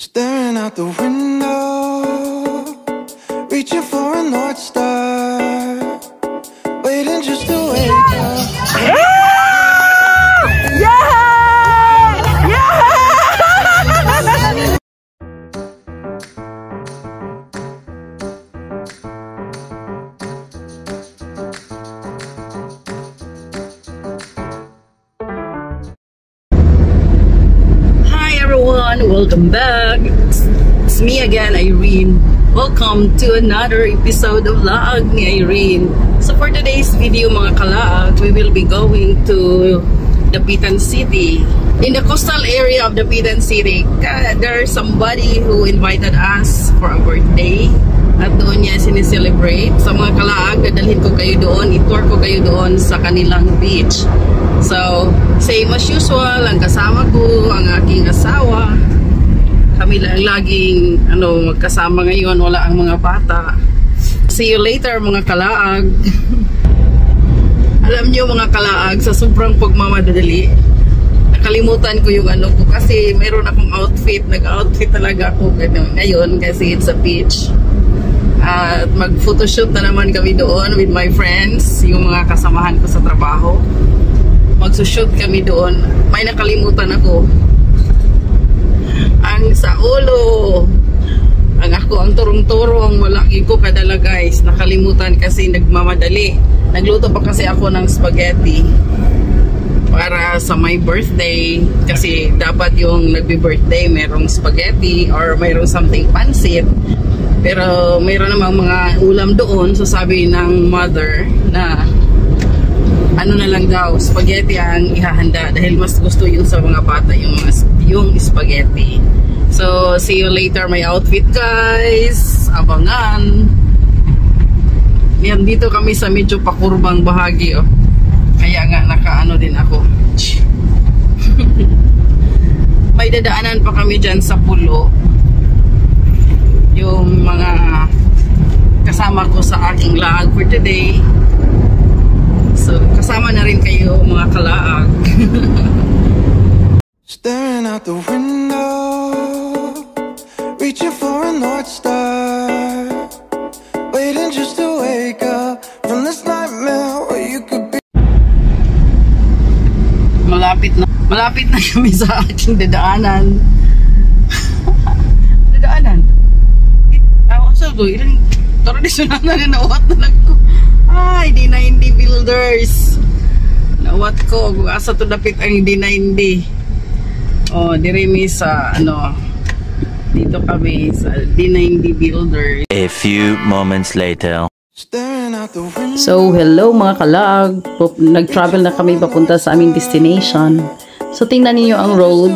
Staring out the window, reaching for a North Star, everyone, welcome back. It's me again, Irene. Welcome to another episode of Laag ni Irene. So for today's video mga kalaag, we will be going to Dapitan City. In the coastal area of Dapitan City, there's somebody who invited us for a birthday. At doon niya sineselebrate. Sa mga kalaag, dadalhin ko kayo doon, itour ko kayo doon sa kanilang beach. So, same as usual, ang kasama ko, ang aking asawa. Kami lang laging ano, magkasama ngayon, wala ang mga bata. See you later mga kalaag. Alam niyo mga kalaag, sa sobrang pagmamadali, nakalimutan ko yung ano ko kasi mayroon akong outfit, nag-outfit talaga ako ngayon kasi it's a beach. At mag-photoshoot na naman kami doon with my friends, yung mga kasamahan ko sa trabaho magsushoot kami doon, may nakalimutan ako. Ang sa ulo, ang ako ang turong-turong, wala ko kadala guys. Nakalimutan kasi nagmamadali. Nagluto pa kasi ako ng spaghetti para sa my birthday kasi dapat yung nagbi-birthday merong spaghetti or mayroong something pansit pero mayroon namang mga ulam doon so sabi ng mother na ano na lang daw, spaghetti ang ihahanda dahil mas gusto yun sa mga bata yung, mga, yung spaghetti. So, see you later my outfit guys. Abangan. Yan, dito kami sa medyo pakurbang bahagi oh. Kaya nga nakaano din ako. May dadaanan pa kami dyan sa pulo. Yung mga kasama ko sa aking lag for today. So, kasama na rin kayo mga kalaag. Staring out the window, reaching for a North Star, waiting just to wake up from this nightmare where you could be. malapit na malapit na kami sa aking dadaanan. dadaanan? Ako sa to, ilang tradisyonal na rin nawat na lang ko. Ay, di na hindi builders. Nawat ko, asa to dapit ang hindi na hindi. Oh, dire mi sa ano dito kami sa di na hindi builders. A few moments later. So, hello mga kalaag. Pup- Nag-travel na kami papunta sa aming destination. So, tingnan niyo ang road.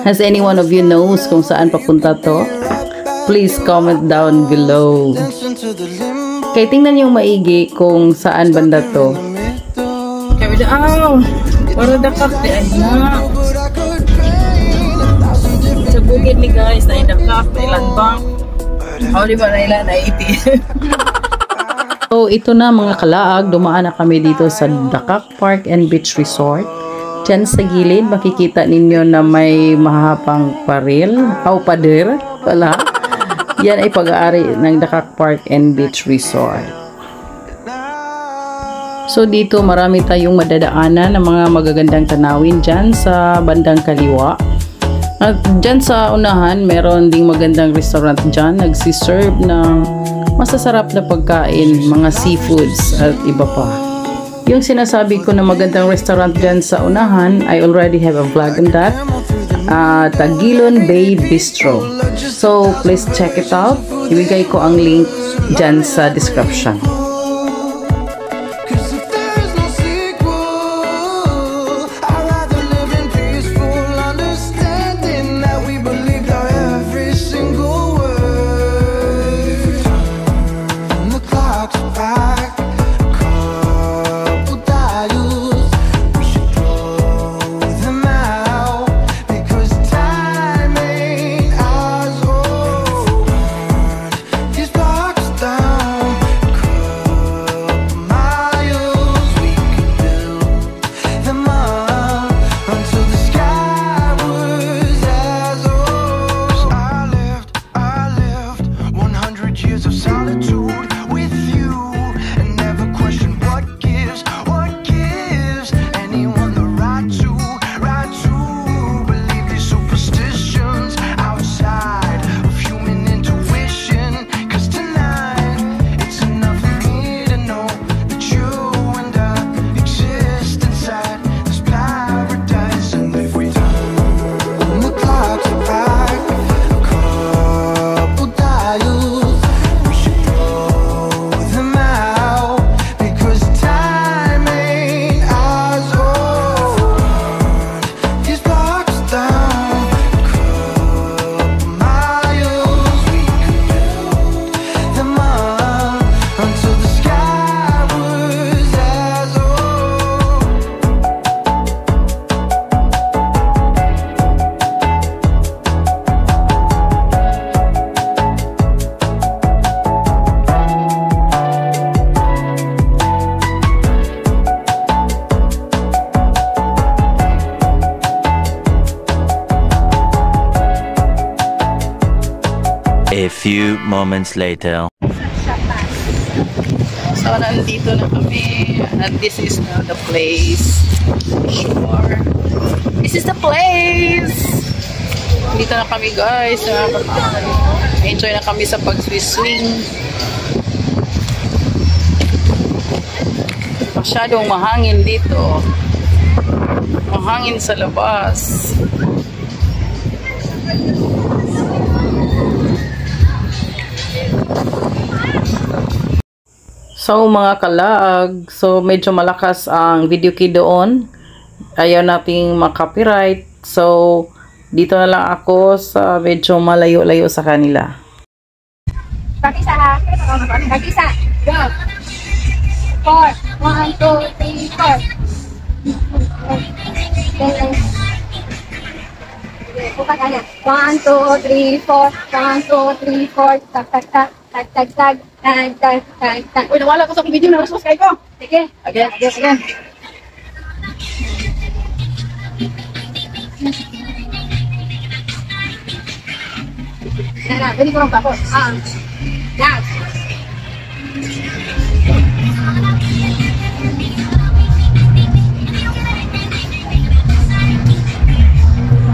Has any one of you knows kung saan papunta to? Please comment down below. Kaya tingnan niyo maigi kung saan banda to. Kaya da, aw, para dakak di ay na. But I could drain a thousand different Sa bukid ni guys, na dakak, na ilan bank. Aw, di ba na ilan na iti. So, ito na mga kalaag, dumaan na kami dito sa Dakak Park and Beach Resort. Diyan sa gilid, makikita ninyo na may mahapang paril, o pader, wala. Yan ay pag-aari ng Dakak Park and Beach Resort. So dito marami tayong madadaanan ng mga magagandang tanawin dyan sa bandang kaliwa. At dyan sa unahan, meron ding magandang restaurant dyan. Nagsiserve ng masasarap na pagkain, mga seafoods at iba pa. Yung sinasabi ko na magandang restaurant dyan sa unahan, I already have a vlog on that. Uh, Tagilon Bay Bistro. So, please check it out. Ibigay ko ang link dyan sa description. Few moments later. So, nandito na kami. And this is now the place. Sure. This is the place! Dito na kami guys. Enjoy na kami sa pag-swing. Masyadong mahangin dito. Mahangin sa labas. So mga kalaag, so medyo malakas ang video key doon. Ayaw nating makopyright. So dito na lang ako sa medyo malayo-layo sa kanila. Pakisa ha. Pakisa. Go. 4. 1, 2, 3, 4 bukas ana. 1, 2, 3, 4. 1, 2, 3, 4. Tak, tak, tak. Tag, tag, tag. Tag, tag, tag, tag. Uy, nawala ko sa video na resource kayo ko. Sige. Again, again, again. Nana, pwede ko lang pa po. Ah, dad.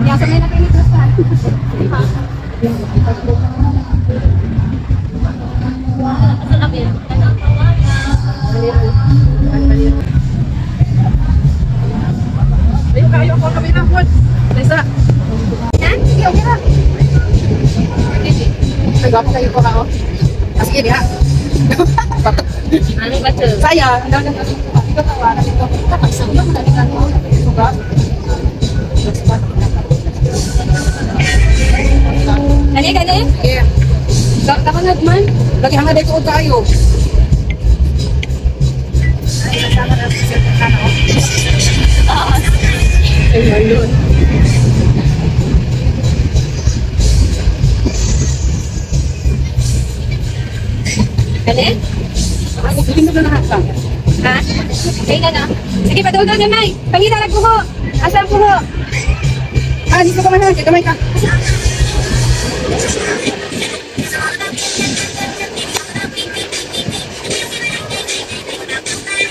Ya, sa na kayo ni Crystal. Ayun, kayo ko kami na. What? Lisa. Yan, sige, okay lang. Nagwapo kayo ko ako. Ah, sige, diha. Ano ba ito? Saya. Daw na Ito tawaran ito. Kapagsabi mo na rin ako. Suga. Kani, kani? Ka- Kapanag man? Lagi hanga dito ko tayo. Ay, malun. Kani? Ako, hindi mo na nakasang. Ha? Kaya na na. Sige, padulog na, Nay. Pangita na buho. Asan buho? Ah, dito ka man ha. Kamay ka.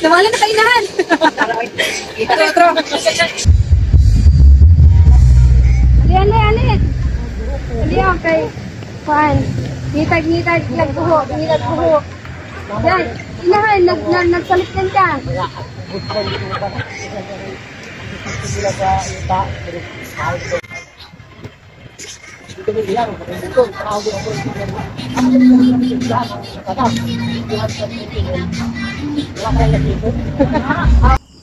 Nawala na kainahan. Ito, ito. Ali, ali, ali. Ali, okay. Kuhan. Nitag, nitag, nagbuho, nitag buho. Yan. Inahan, nag, nag, nagsalitan ka.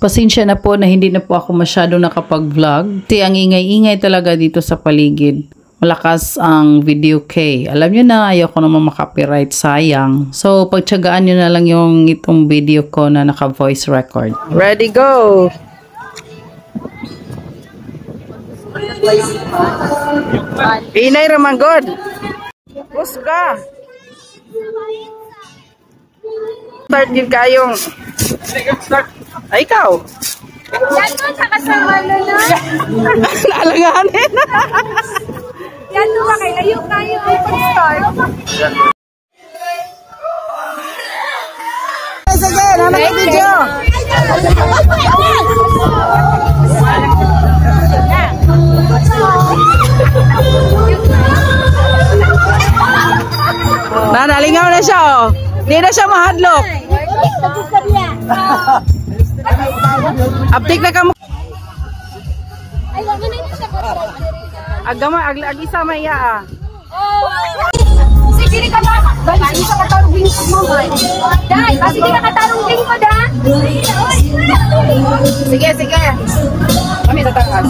Pasensya na po na hindi na po ako masyado nakapag-vlog. Kasi ang ingay-ingay talaga dito sa paligid. Malakas ang video K. Alam nyo na, ayoko naman makapiright, sayang. So, pagtsagaan nyo na lang yung itong video ko na naka-voice record. Ready, go! Inay Ramangod! Busga! Start din kayong... Start. Ay, ikaw! Yan doon sa kasama na na. Naalanganin! Yan doon ba kayo? Layo kayo. Pag-start. Sige, naman video! Siya mahadlok. Update na ka mo. Mo. Agama, ag, ag isa may iya, ah. Sige, ka ba? Dahil hindi ka katarong lingkod mo, man. Dahil, ah, sige ka katarong lingkod, ha? Sige, sige. Kami tatakas.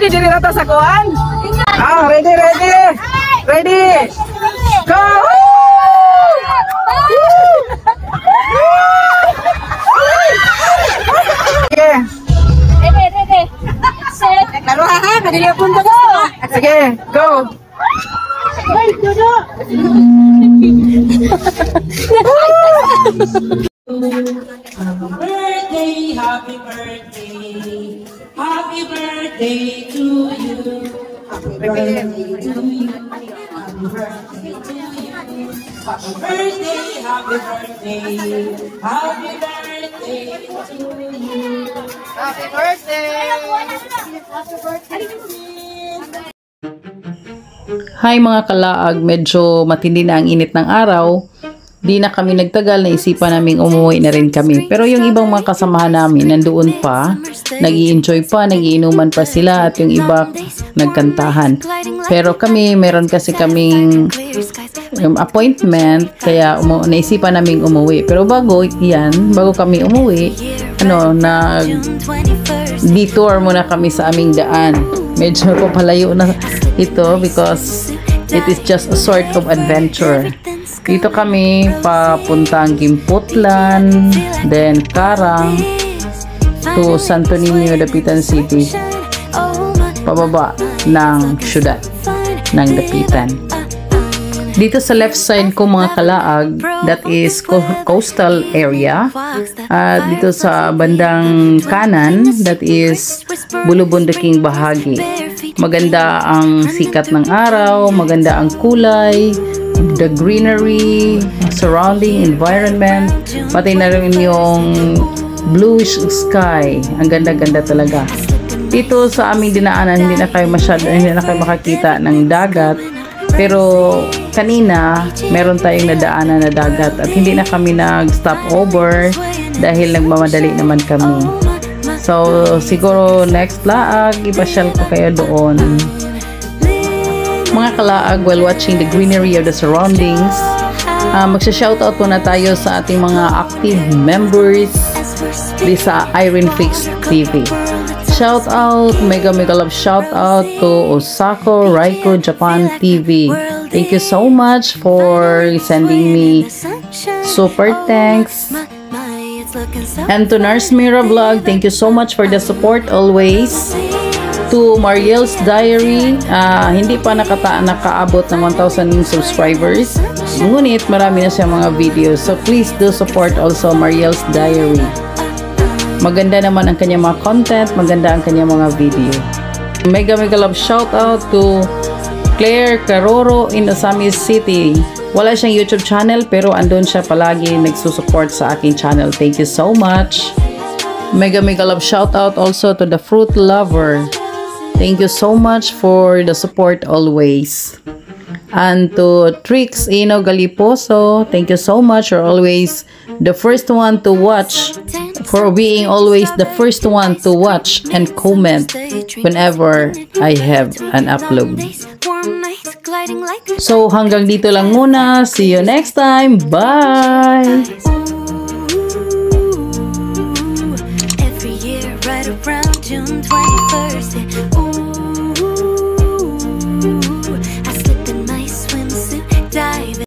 Dili pwede dili na to sa kuhan. Ah, ready, ready. Ready. Go! Sige. Ready, ready. Set. Laro ha ha, kadili ang punto ko. Sige, go. Ay, Dodo. Birthday. Happy birthday, happy birthday, happy birthday to you. Hi mga kalaag, medyo matindi na ang init ng araw. Di na kami nagtagal, naisipan namin umuwi na rin kami. Pero yung ibang mga kasamahan namin, nandoon pa, nag enjoy pa, nagiinuman pa sila, at yung iba nagkantahan. Pero kami, meron kasi kaming um, appointment, kaya umu- naisipan namin umuwi. Pero bago yan, bago kami umuwi, ano, nag detour muna kami sa aming daan. Medyo papalayo na ito because it is just a sort of adventure. Dito kami papuntang Gimputlan, then Karang, to Santo Niño, Dapitan City, pababa ng syudad ng Dapitan. Dito sa left side ko mga kalaag, that is co- coastal area. At dito sa bandang kanan, that is bulubundaking bahagi. Maganda ang sikat ng araw, maganda ang kulay, the greenery, surrounding environment, pati na rin yung bluish sky. Ang ganda-ganda talaga. Dito sa aming dinaanan, hindi na kayo masyado, hindi na kayo makakita ng dagat. Pero kanina, meron tayong nadaanan na dagat at hindi na kami nag-stop over dahil nagmamadali naman kami. So, siguro next laag, ipasyal ko kayo doon. Mga kalaag, while watching the greenery of the surroundings, uh, magsha-shoutout muna tayo sa ating mga active members di sa Irene Fix TV. Shout out, mega mega love shout out to Osako Raiko Japan TV. Thank you so much for sending me super thanks. And to Nurse Mira Vlog, thank you so much for the support always. To Mariel's Diary, ah, hindi pa nakata nakaabot ng 1,000 subscribers. Ngunit marami na siya mga videos. So please do support also Mariel's Diary. Maganda naman ang kanyang mga content, maganda ang kanyang mga video. Mega mega love shout out to Claire Caroro in Osamis City. Wala siyang YouTube channel pero andun siya palagi nagsusupport sa aking channel. Thank you so much. Mega mega love shout out also to the fruit lover. Thank you so much for the support always. And to Trix Ino Galiposo, thank you so much. You're always the first one to watch for being always the first one to watch and comment whenever I have an upload. So hanggang dito lang muna. See you next time. Bye! Every year, right around June 21st,